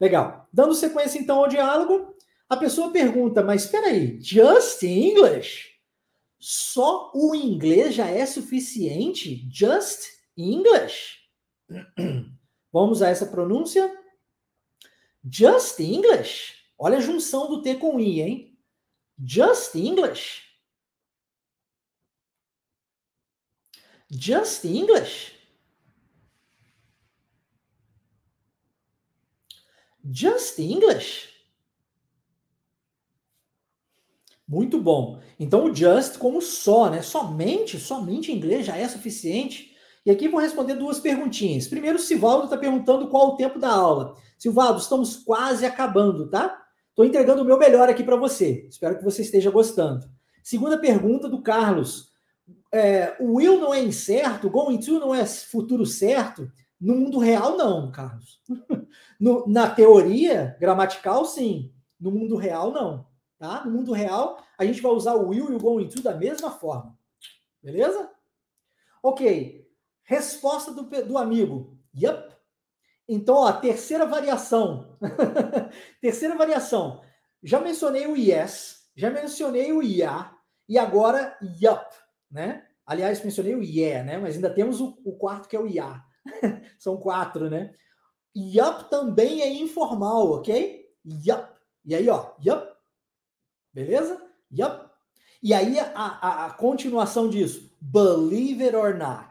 Legal. Dando sequência então ao diálogo, a pessoa pergunta: Mas espera aí, just English? Só o inglês já é suficiente? Just English? Vamos a essa pronúncia? Just English? Olha a junção do T com I, hein? Just English? Just English? Just English? Muito bom. Então o just como só, né? Somente, somente inglês já é suficiente. E aqui vou responder duas perguntinhas. Primeiro, o Sivaldo está perguntando qual o tempo da aula. Sivaldo, estamos quase acabando, tá? Estou entregando o meu melhor aqui para você. Espero que você esteja gostando. Segunda pergunta do Carlos. É, o will não é incerto, going to não é futuro certo. No mundo real, não, Carlos. No, na teoria gramatical, sim. No mundo real, não. Tá? No mundo real, a gente vai usar o will e o going to da mesma forma. Beleza? Ok. Resposta do, do amigo. Yup. Então, ó, terceira variação. terceira variação. Já mencionei o yes, já mencionei o yeah, e agora yup, né? Aliás, mencionei o yeah, né? Mas ainda temos o, o quarto que é o yeah. São quatro, né? Yup também é informal, ok? Yup. E aí, ó, yup, Beleza? Yup. E aí a, a, a, continuação disso. Believe it or not.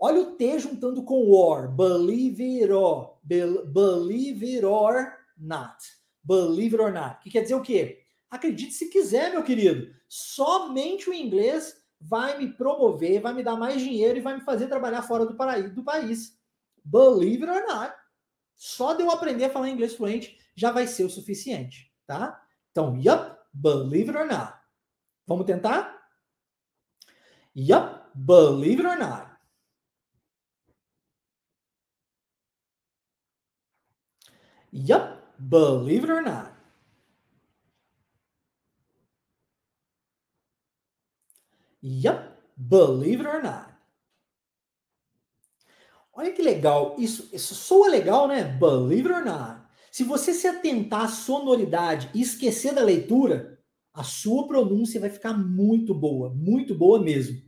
Olha o T juntando com or. Believe it or. Be, believe it or not. Believe it or not. Que quer dizer o quê? Acredite se quiser, meu querido. Somente o inglês vai me promover, vai me dar mais dinheiro e vai me fazer trabalhar fora do, paraíso, do país. Believe it or not. Só de eu aprender a falar inglês fluente já vai ser o suficiente, tá? Então, yup, Believe it or not. Vamos tentar? Yup, believe it or not. Yup, believe it or not. Yup, believe it or not. Olha que legal. Isso, isso soa legal, né? Believe it or not. Se você se atentar à sonoridade e esquecer da leitura, a sua pronúncia vai ficar muito boa, muito boa mesmo.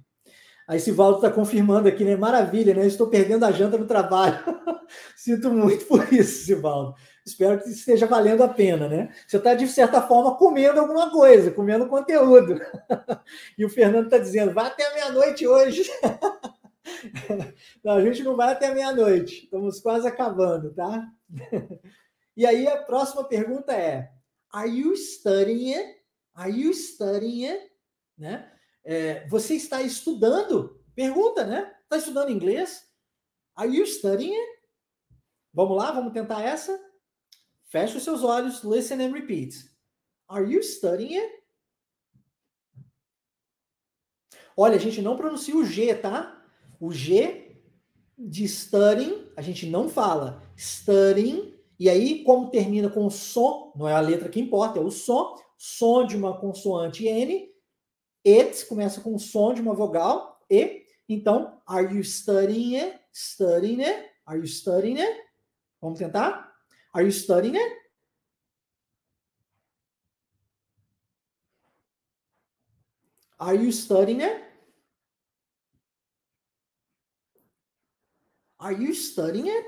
Aí Sivaldo está confirmando aqui, né? Maravilha, né? Estou perdendo a janta no trabalho. Sinto muito por isso, Sivaldo. Espero que esteja valendo a pena, né? Você está, de certa forma, comendo alguma coisa, comendo conteúdo. e o Fernando está dizendo: vai até meia-noite hoje. não, a gente não vai até meia-noite. Estamos quase acabando, tá? E aí a próxima pergunta é: Are you studying it? Are you studying it? Né? É, você está estudando? Pergunta, né? Está estudando inglês? Are you studying it? Vamos lá, vamos tentar essa? Feche os seus olhos, listen and repeat. Are you studying it? Olha, a gente não pronuncia o G, tá? O G de studying, a gente não fala. Studying e aí, como termina com som, não é a letra que importa, é o som, som de uma consoante N, it começa com o som de uma vogal, E. Então, are you studying it? Studying it? Are you studying it? Vamos tentar? Are you studying it? Are you studying it? Are you studying it?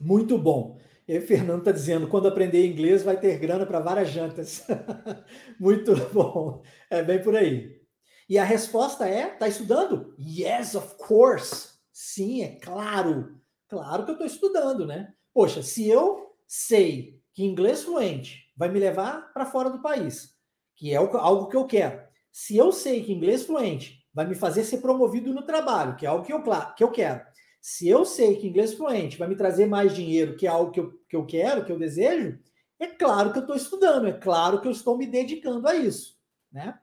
Muito bom. E aí, Fernando está dizendo: quando aprender inglês, vai ter grana para várias jantas. Muito bom. É bem por aí. E a resposta é: está estudando? Yes, of course. Sim, é claro. Claro que eu estou estudando, né? Poxa, se eu sei que inglês fluente vai me levar para fora do país, que é algo que eu quero. Se eu sei que inglês fluente vai me fazer ser promovido no trabalho, que é algo que eu, que eu quero se eu sei que inglês fluente vai me trazer mais dinheiro, que é algo que eu, que eu quero, que eu desejo, é claro que eu estou estudando, é claro que eu estou me dedicando a isso, né?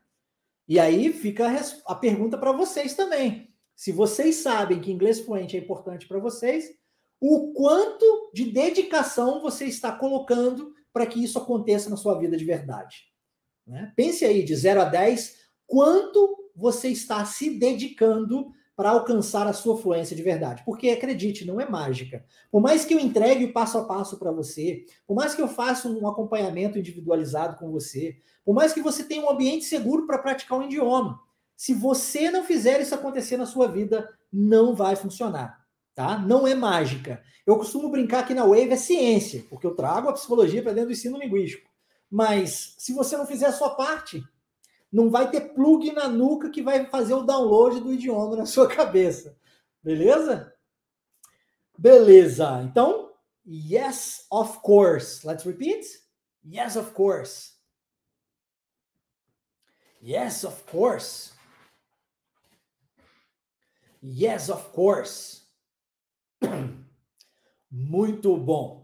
E aí fica a, a pergunta para vocês também. Se vocês sabem que inglês fluente é importante para vocês, o quanto de dedicação você está colocando para que isso aconteça na sua vida de verdade. Né? Pense aí, de 0 a 10, quanto você está se dedicando para alcançar a sua fluência de verdade. Porque acredite, não é mágica. Por mais que eu entregue o passo a passo para você, por mais que eu faça um acompanhamento individualizado com você, por mais que você tenha um ambiente seguro para praticar um idioma, se você não fizer isso acontecer na sua vida, não vai funcionar, tá? Não é mágica. Eu costumo brincar que na Wave é ciência, porque eu trago a psicologia para dentro do ensino linguístico. Mas se você não fizer a sua parte, não vai ter plug na nuca que vai fazer o download do idioma na sua cabeça. Beleza? Beleza. Então, yes, of course. Let's repeat. Yes, of course. Yes, of course. Yes, of course. Muito bom.